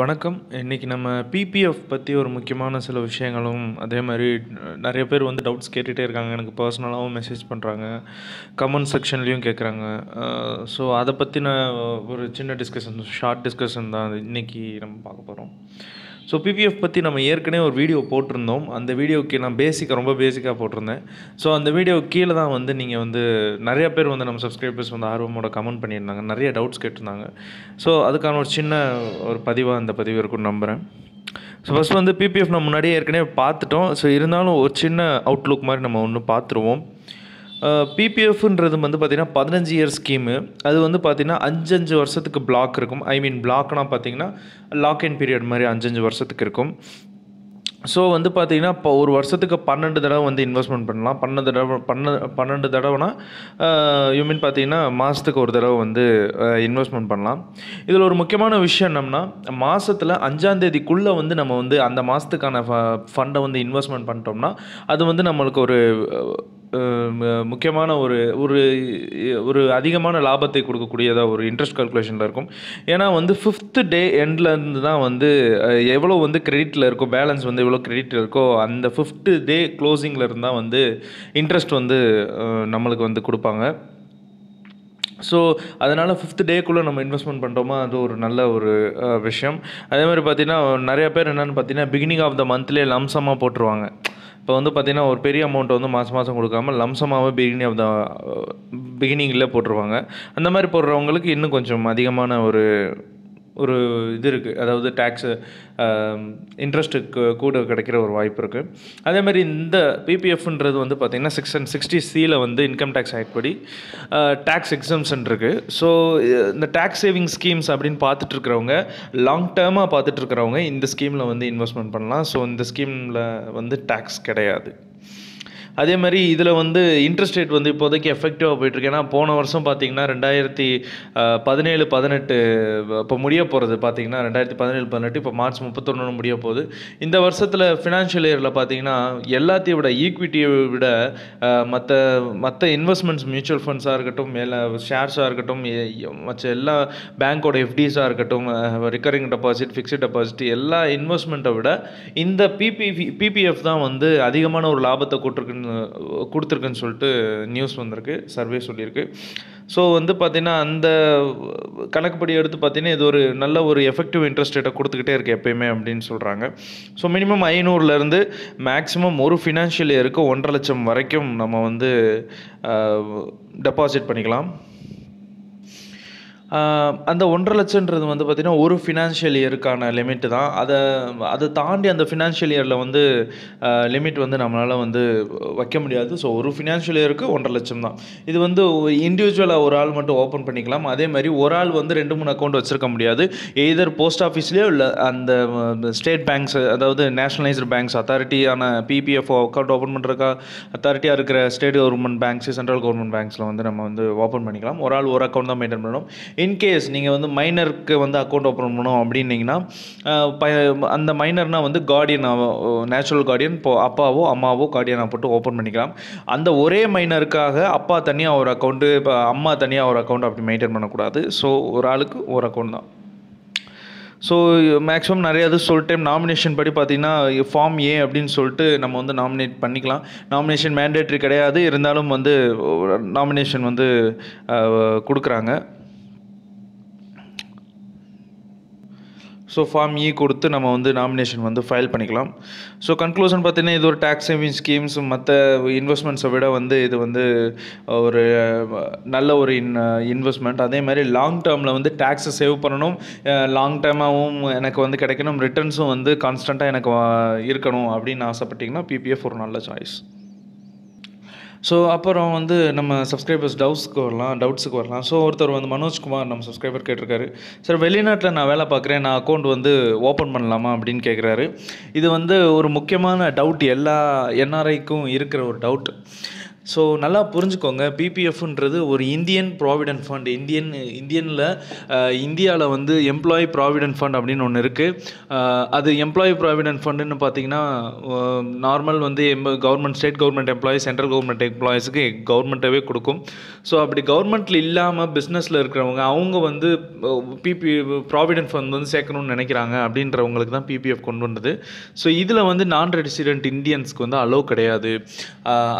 வணக்கம். இன்றைக்கி நம்ம பிபிஎஃப் பற்றி ஒரு முக்கியமான சில விஷயங்களும், அதே மாதிரி நிறைய பேர் வந்து டவுட்ஸ் கேட்டுகிட்டே இருக்காங்க. எனக்கு பர்சனலாகவும் மெசேஜ் பண்ணுறாங்க கமெண்ட் செக்ஷன்லேயும் கேட்குறாங்க. ஸோ அதை பற்றின ஒரு சின்ன டிஸ்கஷன், ஷார்ட் டிஸ்கஷன் தான் இன்றைக்கி நம்ம பார்க்க போகிறோம் ஸோ பிபிஎஃப் பற்றி நம்ம ஏற்கனவே ஒரு வீடியோ போட்டிருந்தோம். அந்த வீடியோக்கு நான் பேசிக்காக ரொம்ப பேசிக்காக போட்டிருந்தேன். ஸோ அந்த வீடியோக்கு கீழே தான் வந்து நீங்கள் வந்து நிறையா பேர் வந்து நம்ம சப்ஸ்கிரைபர்ஸ் வந்து ஆர்வமோட கமெண்ட் பண்ணியிருந்தாங்க. நிறைய டவுட்ஸ் கேட்டிருந்தாங்க. ஸோ அதுக்கான ஒரு சின்ன ஒரு பதிவாக அந்த பதிவு இருக்கும்னு நம்புகிறேன் ஸோ ஃபஸ்ட் வந்து பிபிஎஃப் நம்ம முன்னாடியே ஏற்கனவே பார்த்துட்டோம். ஸோ இருந்தாலும் ஒரு சின்ன அவுட்லுக் மாதிரி நம்ம ஒன்று பார்த்துருவோம். பிபிஎஃப்ன்றது வந்து பார்த்தீங்கன்னா 15 இயர் ஸ்கீமு. அது வந்து பார்த்திங்கன்னா அஞ்சு அஞ்சு வருஷத்துக்கு பிளாக் இருக்கும். ஐ மீன் பிளாக்னா பார்த்திங்கன்னா லாக் இன் பீரியட் மாதிரி அஞ்சஞ்சு வருஷத்துக்கு இருக்கும். ஸோ வந்து பார்த்திங்கன்னா இப்போ ஒரு வருஷத்துக்கு பன்னெண்டு தடவை வந்து இன்வெஸ்ட்மெண்ட் பண்ணலாம். பன்னெண்டு தடவை பன்ன பன்னெண்டு தடவைனா யூ மீன் பார்த்தீங்கன்னா, மாதத்துக்கு ஒரு தடவை வந்து இன்வெஸ்ட்மெண்ட் பண்ணலாம். இதில் ஒரு முக்கியமான விஷயம் என்னம்னா, மாதத்தில் அஞ்சாந்தேதிக்குள்ளே வந்து நம்ம வந்து அந்த மாதத்துக்கான ஃப வந்து இன்வெஸ்ட்மெண்ட் பண்ணிட்டோம்னா, அது வந்து நம்மளுக்கு ஒரு முக்கியமான ஒரு ஒரு ஒரு அதிகமான லாபத்தை கொடுக்கக்கூடியதாக ஒரு இன்ட்ரெஸ்ட் கால்குலேஷனில் இருக்கும். ஏன்னா வந்து ஃபிஃப்த்து டே எண்ட்லேருந்து தான் வந்து எவ்வளோ வந்து கிரெடிட்டில் இருக்கோ, பேலன்ஸ் வந்து எவ்வளோ கிரெடிட்டில் இருக்கோ, அந்த ஃபிஃப்த்து டே க்ளோசிங்கில் இருந்து தான் வந்து இன்ட்ரெஸ்ட் வந்து நம்மளுக்கு வந்து கொடுப்பாங்க ஸோ அதனால் ஃபிஃப்த் டேக்குள்ளே நம்ம இன்வெஸ்ட்மெண்ட் பண்ணுறோமா அது ஒரு நல்ல ஒரு விஷயம். அதே மாதிரி பார்த்தீங்கன்னா, நிறையா பேர் என்னென்னு பார்த்தீங்கன்னா, பிகினிங் ஆஃப் த மந்த்லேயே லம்சமாக போட்டுருவாங்க. இப்போ வந்து பார்த்தீங்கன்னா, ஒரு பெரிய அமௌண்ட் வந்து மாதம் மாதம் கொடுக்காம லம்சமாகவே பிகினி பிகினிங் ஆஃப் த பிகினிங்கில் போட்டுருவாங்க. அந்த மாதிரி போடுறவங்களுக்கு இன்னும் கொஞ்சம் அதிகமான ஒரு ஒரு இது இருக்குது அதாவது டேக்ஸு இன்ட்ரெஸ்ட்டுக்கு கூட கிடைக்கிற ஒரு வாய்ப்பு இருக்குது அதே மாதிரி இந்த பிபிஎஃப்ன்றது வந்து பார்த்திங்கன்னா சிக்ஸ் அண்ட் 60 சில வந்து இன்கம் டேக்ஸ் ஆக்ட் படி டேக்ஸ் எக்ஸம்ஷன் இருக்குது ஸோ இந்த டேக்ஸ் சேவிங் ஸ்கீம்ஸ் அப்படின்னு பார்த்துட்ருக்கிறவங்க லாங் டேர்மாக பார்த்துட்ருக்கிறவங்க இந்த ஸ்கீமில் வந்து இன்வெஸ்ட்மெண்ட் பண்ணலாம். ஸோ இந்த ஸ்கீமில் வந்து டேக்ஸ் கிடையாது. அதே மாதிரி இதில் வந்து இன்ட்ரெஸ்ட் ரேட் வந்து இப்போதைக்கு எஃபெக்டிவாக போயிட்டுருக்கு. ஏன்னா போன வருஷம் பார்த்தீங்கன்னா, 2017, 18 இப்போ முடிய போகிறது பார்த்தீங்கன்னா, 2017, 18 இப்போ மார்ச் 31 முடிய போகுது. இந்த வருஷத்தில் ஃபினான்ஷியல் இயரில் பார்த்தீங்கன்னா, எல்லாத்தையும் விட ஈக்விட்டியை விட மற்ற மற்ற இன்வெஸ்ட்மெண்ட்ஸ் மியூச்சுவல் ஃபண்ட்ஸாக இருக்கட்டும், இல்ல ஷேர்ஸாக இருக்கட்டும், மற்ற எல்லா பேங்கோட எஃப்டிஸாக இருக்கட்டும், ரிக்கரிங் டெபாசிட், ஃபிக்ஸ்ட் டெபாசிட் எல்லா இன்வெஸ்ட்மெண்ட்டை விட இந்த பிபிவி பிபிஎஃப் தான் வந்து அதிகமான ஒரு லாபத்தை கூட்டிருக்குன்னு கொடுத்துருக்குன்னு சொல்லிட்டு நியூஸ் வந்திருக்கு. சர்வே சொல்லியிருக்கு. ஸோ வந்து பார்த்தீங்கன்னா, அந்த கணக்குப்படி எடுத்து பார்த்தீங்கன்னா, இது ஒரு நல்ல ஒரு எஃபெக்டிவ் இன்ட்ரெஸ்ட் ரேட்டை கொடுத்துக்கிட்டே இருக்கு எப்பயுமே அப்படின்னு சொல்கிறாங்க ஸோ மினிமம் 500லேருந்து மேக்ஸிமம் ஒரு ஃபினான்ஷியல் இயருக்கு 1,50,000 வரைக்கும் நம்ம வந்து டெபாசிட் பண்ணிக்கலாம். அந்த ஒன்றரை லட்சன்றது வந்து பார்த்திங்கன்னா ஒரு ஃபினான்ஷியல் இயருக்கான லிமிட்டு தான். அதை அதை தாண்டி அந்த ஃபினான்ஷியல் இயரில் வந்து லிமிட் வந்து நம்மளால வந்து வைக்க முடியாது. ஸோ ஒரு ஃபினான்ஷியல் இயருக்கு 1,50,000 தான். இது வந்து இண்டிவிஜுவலாக ஒரு ஆள் மட்டும் ஓப்பன் பண்ணிக்கலாம். அதே மாதிரி ஒரு ஆள் வந்து ரெண்டு மூணு அக்கௌண்ட் வச்சுருக்க முடியாது. எய்தர் போஸ்ட் ஆஃபீஸ்லேயோ இல்லை அந்த ஸ்டேட் பேங்க்ஸ் அதாவது நேஷனலைஸ்டு பேங்க்ஸ் அத்தாரிட்டியான பிபிஎஃப் அக்கௌண்ட் ஓப்பன் பண்ணுறக்கா அத்தாரிட்டியாக இருக்கிற state government banks, central government பேங்க்ஸில் வந்து நம்ம வந்து ஓப்பன் பண்ணிக்கலாம். ஒரு ஆள் ஒரு அக்கௌண்ட் தான் மெயின்டைன் பண்ணணும். இன்கேஸ் நீங்கள் வந்து மைனருக்கு வந்து அக்கௌண்ட் ஓப்பன் பண்ணணும் அப்படின்னீங்கன்னா, அந்த மைனர்னால் வந்து கார்டியன் நேச்சுரல் கார்டியன் இப்போ அப்பாவோ, அம்மாவோ கார்டியனாக போட்டு ஓப்பன் பண்ணிக்கலாம். அந்த ஒரே மைனருக்காக அப்பா தனியாக ஒரு அக்கௌண்ட்டு இப்போ அம்மா தனியாக ஒரு அக்கௌண்ட் அப்படி மெயின்டைன் பண்ணக்கூடாது. ஸோ ஒரு ஆளுக்கு ஒரு அக்கௌண்ட் தான். ஸோ மேக்ஸிமம் நிறையா இது சொல்லிட்டேன். நாமினேஷன் படி பார்த்தீங்கன்னா, ஃபார்ம் ஏ அப்படின்னு சொல்லிட்டு நம்ம வந்து நாமினேட் பண்ணிக்கலாம். நாமினேஷன் மேண்டேட்ரி கிடையாது. இருந்தாலும் வந்து நாமினேஷன் வந்து கொடுக்குறாங்க ஸோ ஃபார்ம் இ கொடுத்து நம்ம வந்து நாமினேஷன் வந்து ஃபைல் பண்ணிக்கலாம். ஸோ கன்க்ளூஷன் பார்த்தீங்கன்னா, இது ஒரு டேக்ஸ் சேவிங் ஸ்கீம்ஸ் மற்ற இன்வெஸ்ட்மெண்ட்ஸை விட வந்து இது வந்து ஒரு நல்ல ஒரு இன் இன்வெஸ்ட்மெண்ட் அதே மாதிரி லாங் டேர்மில் வந்து டேக்ஸை சேவ் பண்ணணும். லாங் டேர்மாகவும் எனக்கு வந்து கிடைக்கணும். ரிட்டர்ன்ஸும் வந்து கான்ஸ்டண்ட்டாக எனக்கு இருக்கணும் அப்படின்னு ஆசைப்பட்டிங்கன்னா பிபிஎஃப் ஒரு நல்ல சாய்ஸ். ஸோ அப்புறம் வந்து நம்ம சப்ஸ்கிரைபர்ஸ் டவுட்ஸ்க்கு வரலாம் டவுட்ஸுக்கு வரலாம். ஸோ ஒருத்தர் வந்து மனோஜ்குமார் நம்ம சப்ஸ்கிரைபர் கேட்டிருக்காரு. சார் வெளிநாட்டில் நான் வேலை பார்க்குறேன். நான் அக்கௌண்ட் வந்து ஓப்பன் பண்ணலாமா அப்படின்னு கேட்குறாரு. இது வந்து ஒரு முக்கியமான டவுட் எல்லா என்ஆர்ஐக்கும் இருக்கிற ஒரு டவுட். ஸோ நல்லா புரிஞ்சுக்கோங்க. பிபிஎஃப்ன்றது ஒரு இந்தியன் ப்ராவிடென்ட் ஃபண்ட் இந்தியன் இந்தியனில் இந்தியாவில் வந்து எம்ப்ளாயி ப்ராவிடென்ட் ஃபண்ட் அப்படின்னு ஒன்று இருக்குது அது எம்ப்ளாயி ப்ராவிடென்ட் ஃபண்டுன்னு பார்த்தீங்கன்னா நார்மல் வந்து M government state government employee central government எம்ப்ளாயிஸுக்கு கவர்மெண்ட்டாகவே கொடுக்கும். ஸோ அப்படி கவர்மெண்ட்டில் இல்லாமல் பிஸ்னஸில் இருக்கிறவங்க அவங்க வந்து பிபி ப்ராவிடென்ட் ஃபண்ட் வந்து சேர்க்கணும்னு நினைக்கிறாங்க அப்படின்றவங்களுக்கு தான் பிபிஎஃப் கொண்டு வந்தது. ஸோ இதில் வந்து நான் ரெசிடென்ட் இந்தியன்ஸ்க்கு வந்து அலோவ் கிடையாது.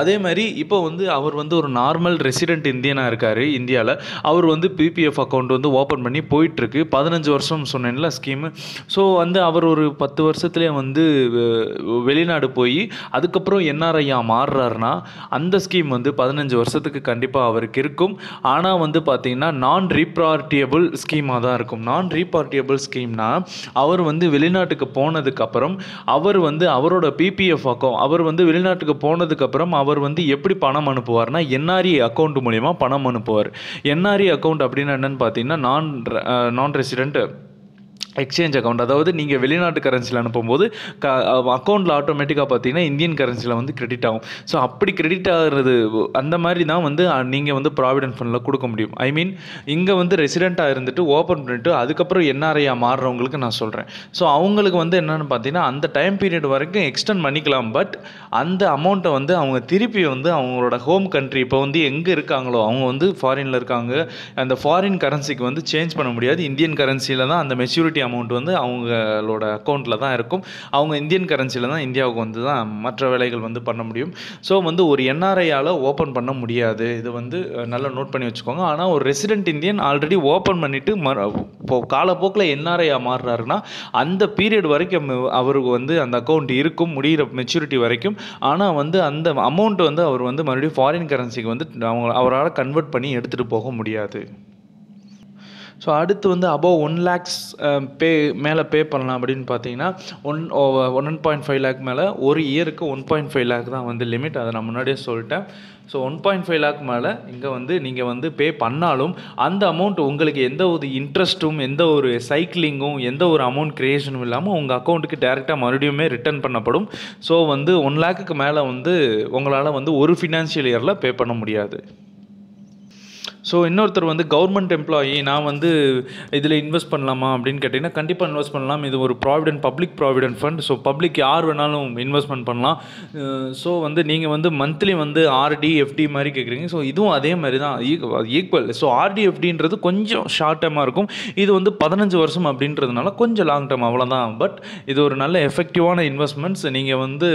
அதே மாதிரி இப்போ வந்து அவர் வந்து ஒரு நார்மல் ரெசிடென்ட் இந்தியனாக இருக்கார் இந்தியாவில் அவர் வந்து பிபிஎஃப் அக்கௌண்ட் வந்து ஓப்பன் பண்ணி போயிட்டுருக்கு. பதினஞ்சு வருஷம் சொன்னேன்ல ஸ்கீமு ஸோ வந்து அவர் ஒரு பத்து வருஷத்துலேயே வந்து வெளிநாடு போய் அதுக்கப்புறம் என்ஆர்ஐயா மாறுறாருனா அந்த ஸ்கீம் வந்து பதினஞ்சு வருஷத்துக்கு கண்டிப்பாக அவருக்கு இருக்கும். ஆனால் வந்து பார்த்தீங்கன்னா நான் ரீப்ரார்ட்டியபிள் ஸ்கீமாக தான் இருக்கும். நான் ரீபார்ட்டியபிள் ஸ்கீம்னா அவர் வந்து வெளிநாட்டுக்கு போனதுக்கப்புறம் அவர் வந்து அவரோட பிபிஎஃப் அக்கௌண்ட் அவர் வந்து வெளிநாட்டுக்கு போனதுக்கப்புறம் அவர் வந்து எப்படி பணம் அனுப்புவார்னா என்ஆர்இ அக்கௌண்ட் மூலிமா பணம் அனுப்புவார். என்ஆர்இ அக்கௌண்ட் அப்படின்னா என்னென்னு பார்த்தீங்கன்னா நான் நான் ரெசிடென்ட் எக்ஸ்சேஞ்ச் அக்கௌண்ட் அதாவது நீங்கள் வெளிநாட்டு கரன்சியில் அனுப்பும்போது க அக்கௌண்ட்டில் ஆட்டோமேட்டிக்காக பார்த்தீங்கன்னா இந்தியன் கரன்சியில் வந்து கிரெடிட் ஆகும். ஸோ அப்படி கிரெடிட் ஆகிறது அந்த மாதிரி தான் வந்து நீங்கள் வந்து ப்ராவிடென்ட் ஃபண்டில் கொடுக்க முடியும். ஐ மீன் இங்கே வந்து ரெசிடெண்ட்டாக இருந்துட்டு ஓப்பன் பண்ணிட்டு அதுக்கப்புறம் என்ஆர்ஐயா மாறுறவங்களுக்கு நான் சொல்கிறேன் ஸோ அவங்களுக்கு வந்து என்னென்னு பார்த்தீங்கன்னா அந்த டைம் பீரியட் வரைக்கும் எக்ஸ்டெண்ட் பண்ணிக்கலாம். பட் அந்த அமௌண்ட்டை வந்து அவங்க திருப்பி வந்து அவங்களோட ஹோம் கண்ட்ரி இப்போ வந்து எங்கே இருக்காங்களோ அவங்க வந்து ஃபாரினில் இருக்காங்க. அந்த ஃபாரின் கரன்சிக்கு வந்து சேஞ்ச் பண்ண முடியாது. இந்தியன் கரன்சியில் தான் அந்த மெச்சூரிட்டி அமௌண்ட் வந்து அவங்களோட அக்கௌண்ட்டில் தான் இருக்கும். அவங்க இந்தியன் கரன்சியில் தான் இந்தியாவுக்கு வந்து தான் மற்ற வேலைகள் வந்து பண்ண முடியும். ஸோ வந்து ஒரு என்ஆர்ஐயால் ஓப்பன் பண்ண முடியாது. இது வந்து நல்லா நோட் பண்ணி வச்சுக்கோங்க. ஆனால் ஒரு ரெசிடென்ட் இந்தியன் ஆல்ரெடி ஓப்பன் பண்ணிவிட்டு மற இப்போ காலப்போக்கில் என்ஆர்ஐயாக மாறுறாருன்னா அந்த பீரியட் வரைக்கும் அவருக்கு வந்து அந்த அக்கௌண்ட் இருக்கும். முடிகிற மெச்சூரிட்டி வரைக்கும் ஆனால் வந்து அந்த அமௌண்ட் வந்து அவர் வந்து மறுபடியும் ஃபாரின் கரன்சிக்கு வந்து அவங்க அவரால் கன்வெர்ட் பண்ணி எடுத்துகிட்டு போக முடியாது. ஸோ அடுத்து வந்து அபவ் ஒன் லேக்ஸ் பே மேலே பே பண்ணலாம் அப்படின்னு பார்த்தீங்கன்னா one one point five lakh மேலே ஒரு இயருக்கு ஒன் பாயிண்ட் ஃபைவ் லேக் தான் வந்து லிமிட் அதை நான் முன்னாடியே சொல்லிட்டேன். So one point five lakh மேலே இங்கே வந்து நீங்கள் வந்து பே பண்ணாலும் அந்த அமௌண்ட் உங்களுக்கு எந்த ஒரு இன்ட்ரெஸ்ட்டும் எந்த ஒரு சைக்கிளிங்கும் எந்த ஒரு அமௌண்ட் க்ரியேஷனும் இல்லாமல் உங்கள் அக்கௌண்ட்டுக்கு டேரெக்டாக மறுபடியுமே ரிட்டர்ன் பண்ணப்படும். ஸோ வந்து ஒன் லேக்குக்கு மேலே வந்து உங்களால் வந்து ஒரு ஃபினான்ஷியல் இயரில் பே பண்ண முடியாது. ஸோ இன்னொருத்தர் வந்து கவர்மெண்ட் எம்ப்ளாயி நான் வந்து இதில் இன்வெஸ்ட் பண்ணலாமா அப்படின்னு கேட்டிங்கன்னா கண்டிப்பாக இன்வெஸ்ட் பண்ணலாம். இது ஒரு provident public provident fund so public யார் வேணாலும் இன்வெஸ்ட்மெண்ட் பண்ணலாம். ஸோ வந்து நீங்கள் வந்து மந்த்லி வந்து ஆர்டி எஃப்டி மாதிரி கேட்குறீங்க ஸோ இதுவும் அதே மாதிரி தான். ஈக்குவல் ஸோ ஆர்டி எஃப்டின்றது கொஞ்சம் ஷார்ட் டேர்மாக இருக்கும். இது வந்து பதினஞ்சு வருஷம் அப்படின்றதுனால கொஞ்சம் லாங் டேர்ம் அவ்வளோதான் பட் இது ஒரு நல்ல எஃபெக்டிவான இன்வெஸ்ட்மெண்ட்ஸ் நீங்கள் வந்து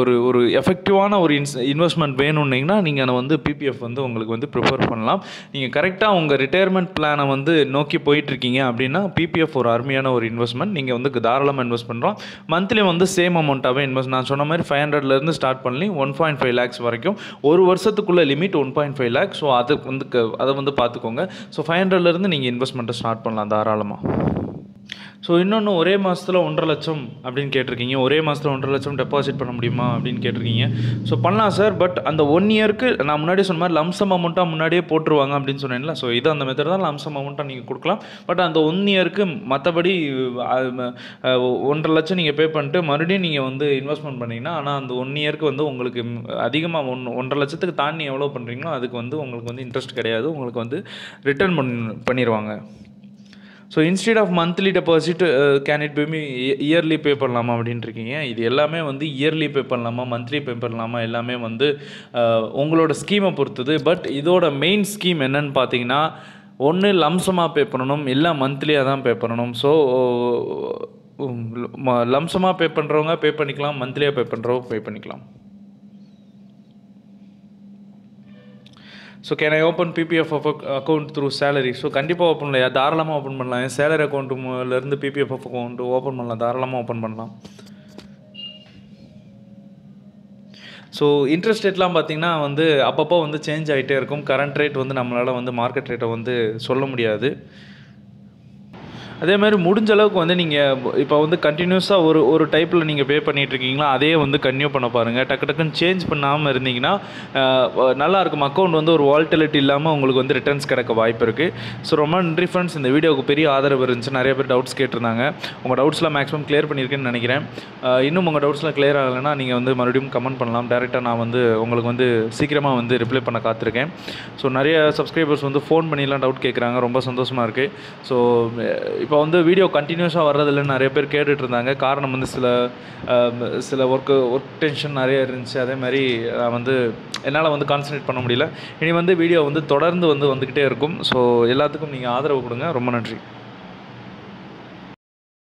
ஒரு ஒரு எஃபெக்டிவான ஒரு இன்ஸ் இன்வெஸ்ட்மெண்ட் வேணும்னீங்கன்னா நீங்கள் வந்து பிபிஎஃப் வந்து உங்களுக்கு வந்து ப்ரிஃபர் பண்ணலாம். நீங்கள் கரெக்டாக உங்கள் ரிட்டையர்மெண்ட் பிளானை வந்து நோக்கி போயிட்டுருக்கீங்க அப்படின்னா பிபிஎஃப் ஒரு அருமையான ஒரு இன்வெஸ்ட்மெண்ட் நீங்கள் வந்து தாராளமாக இன்வெஸ்ட் பண்ணுறோம் மந்த்லி வந்து சேம் அமௌண்ட்டாகவே இன்வெஸ்ட் நான் சொன்ன மாதிரி ஃபைவ் ஹண்ட்ரட்லேருந்து ஸ்டார்ட் பண்ணி ஒன் பாயிண்ட் ஃபைவ் லேக்ஸ் வரைக்கும். ஒரு வருஷத்துக்குள்ள limit one point five lakhs so அது வந்து அதை வந்து பார்த்துக்கோங்க. ஸோ ஃபைவ் ஹண்ட்ரட்லேருந்து நீங்கள் இன்வெஸ்ட்மெண்ட்டை ஸ்டார்ட் பண்ணலாம் தாராளமாக ஸோ இன்னொன்று ஒரே மாதத்தில் ஒன்றரை லட்சம் அப்படின்னு கேட்டிருக்கீங்க. ஒரே மாதத்தில் ஒன்றரை லட்சம் டெபாசிட் பண்ண முடியுமா அப்படின்னு கேட்டிருக்கீங்க. ஸோ பண்ணலாம் சார் பட் அந்த ஒன் இயருக்கு நான் முன்னாடியே சொன்ன மாதிரி லம்சம் அமௌண்ட்டாக முன்னாடியே போட்டுருவாங்க அப்படின்னு சொன்னேன்ல. ஸோ இது அந்த மெத்தட் தான் லம்சம் அமௌண்ட்டாக நீங்கள் கொடுக்கலாம். பட் அந்த ஒன் இயருக்கு மற்றபடி ஒன்றரை லட்சம் நீங்கள் பே பண்ணிட்டு மறுபடியும் நீங்கள் வந்து இன்வெஸ்ட்மெண்ட் பண்ணீங்கன்னா ஆனால் அந்த ஒன் இயருக்கு வந்து உங்களுக்கு அதிகமாக ஒன் ஒன்றரை லட்சத்துக்கு தாண்டி எவ்வளோ பண்ணுறீங்களோ அதுக்கு வந்து உங்களுக்கு வந்து இன்ட்ரெஸ்ட் கிடையாது. உங்களுக்கு வந்து ரிட்டர்ன் பண் பண்ணிடுவாங்க so instead of monthly deposit can it be yearly pay பண்ணலாமா அப்படின்ட்டு இருக்கீங்க. இது எல்லாமே வந்து இயர்லி பே பண்ணலாமா மந்த்லி பே பண்ணலாமா எல்லாமே வந்து uh, உங்களோட ஸ்கீமை பொறுத்தது. பட் இதோட மெயின் ஸ்கீம் என்னன்னு பார்த்தீங்கன்னா ஒன்று லம்சமாக பே பண்ணணும் இல்லை மந்த்லியாக தான் பே பண்ணணும். ஸோ லம்சமாக பே பண்ணுறவங்க பே பண்ணிக்கலாம் மந்த்லியாக பே பண்ணுறவங்க பே பண்ணிக்கலாம். So can I open PPF account through salary so கண்டிப்பாக ஓப்பன் இல்லையா தாராளமாக ஓப்பன் பண்ணலாம். என் சேலரி அக்கௌண்ட்டுலேருந்து பிபிஎஃப் அக்கௌண்ட் ஓப்பன் பண்ணலாம். தாராளமாக ஓப்பன் பண்ணலாம். ஸோ இன்ட்ரெஸ்ட் ரேட்லாம் பார்த்தீங்கன்னா வந்து அப்பப்போ வந்து சேஞ்ச் ஆகிட்டே இருக்கும். கரண்ட் ரேட் வந்து நம்மளால் வந்து மார்க்கெட் ரேட்டை வந்து சொல்ல முடியாது. அதே மாதிரி முடிஞ்ச அளவுக்கு வந்து நீங்கள் இப்போ வந்து கண்டினியூஸாக ஒரு ஒரு டைப்பில் நீங்கள் பே பண்ணிகிட்ருக்கீங்களா அதே வந்து கன்யூ பண்ண பாருங்கள் டக்கு டக்குன்னு சேஞ்ச் பண்ணாமல் இருந்தீங்கன்னா நல்லாயிருக்கும் அக்கௌண்ட் வந்து ஒரு வால்டிலிட்டி இல்லாமல் உங்களுக்கு வந்து ரிட்டர்ன்ஸ் கிடைக்க வாய்ப்பு இருக்குது ஸோ ரொம்ப நன்றி ஃப்ரெண்ட்ஸ் இந்த வீடியோவுக்கு பெரிய ஆதரவு இருந்துச்சு. நிறைய பேர் டவுட்ஸ் கேட்டிருந்தாங்க. உங்கள் டவுட்ஸ்லாம் மேக்ஸிமம் கிளியர் பண்ணியிருக்கேன்னு நினைக்கிறேன். இன்னும் உங்கள் டவுட்ஸ்லாம் கிளியர் ஆகலைன்னா நீங்கள் வந்து மறுபடியும் கமெண்ட் பண்ணலாம். டேரெக்டாக நான் வந்து உங்களுக்கு வந்து சீக்கிரமாக வந்து ரிப்ளை பண்ண காத்திருக்கேன். ஸோ நிறைய சப்ஸ்கிரைபர்ஸ் வந்து ஃபோன் பண்ணிலாம் டவுட் கேட்குறாங்க ரொம்ப சந்தோஷமாக இருக்குது ஸோ இப்போ வந்து வீடியோ கண்டினியூஸாக வர்றதில்லைன்னு நிறைய பேர் கேட்டுட்டு இருந்தாங்க காரணம் வந்து சில சில ஒர்க்கு ஒர்க் டென்ஷன் நிறைய இருந்துச்சு. அதே மாதிரி நான் வந்து என்னால் வந்து கான்சன்ட்ரேட் பண்ண முடியல. இனி வந்து வீடியோ வந்து தொடர்ந்து வந்து வந்துக்கிட்டே இருக்கும். ஸோ எல்லாத்துக்கும் நீங்கள் ஆதரவு கொடுங்க. ரொம்ப நன்றி.